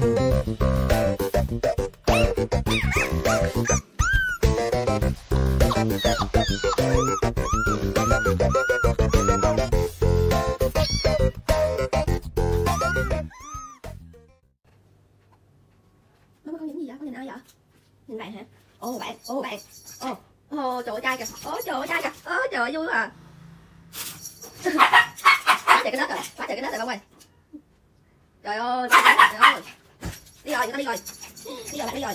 nhìn gì nhìn ai vậy? Nhìn bạn hả? Ồ bạn, ồ bạn. Ồ, ồ trời ơi trai kìa. Ô trời ơi trai kìa. Ô trời ơi vui à. Quá trời cái nết rồi Quá trời cái nết rồi bông ơi Trời ơi Trời ơi. Đi rồi, người ta đi rồi. Đi rồi bạn đi rồi.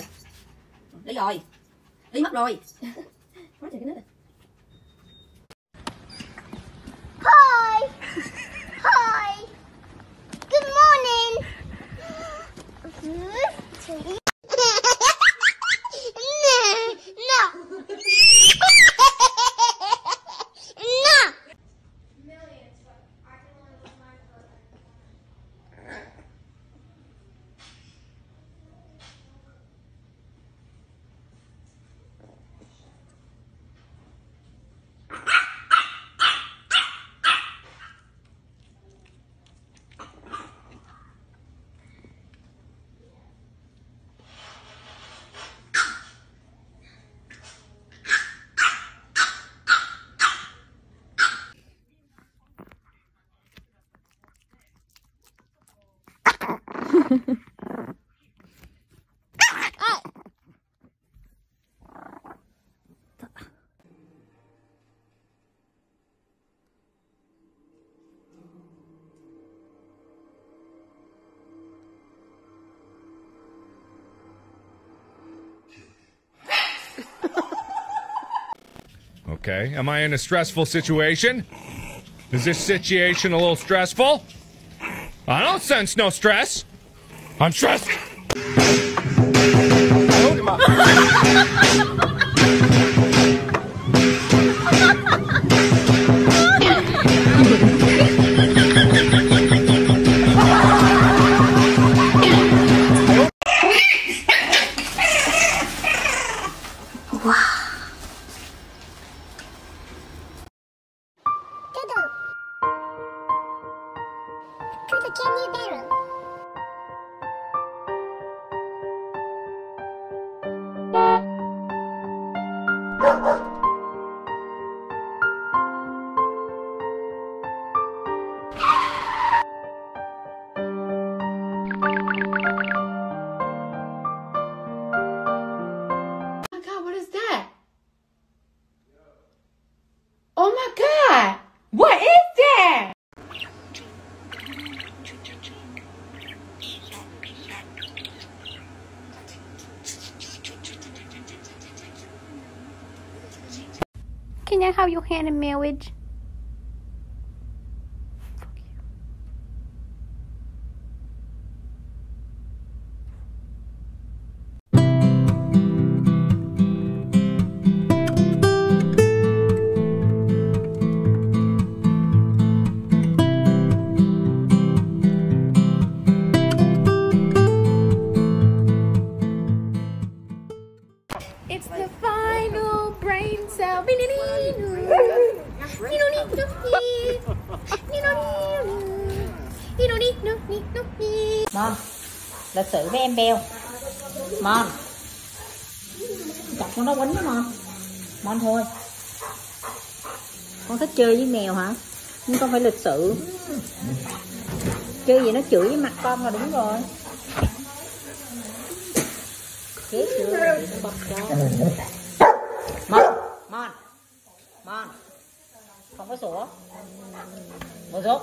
Đi rồi. Đi mất rồi. Quá trời cái nết này Okay. Am I in a stressful situation? Is this situation a little stressful? I don't sense no stress. I'm stressed. that how you handle marriage? It's final brain cell. Mon Lịch sự với em Beo. Mon Chọc con nó quýnh đó Mon Mon thôi. Con thích chơi với mèo hả? Nhưng con phải lịch sự Chơi gì nó chửi với mặt con là đúng rồi. Chết chưa Bật cho Mon Mon Mon. Không có sủa. Ngồi xuống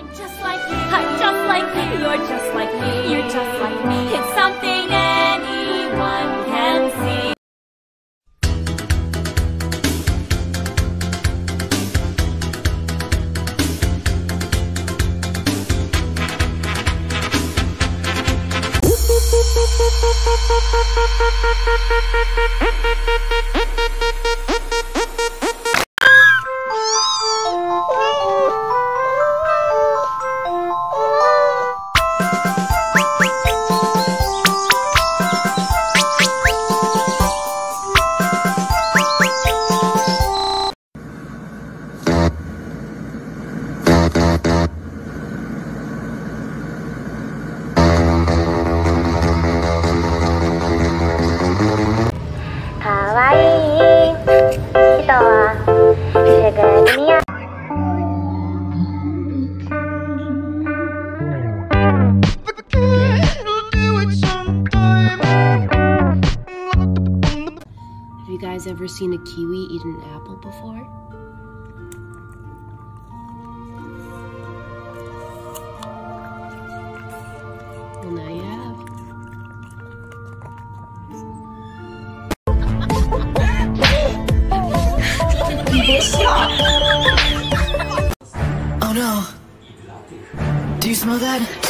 I'm just like you, I'm just like you, you're just like me, you're just guys ever seen a kiwi eat an apple before? Well, now you have. Oh no. Do you smell that?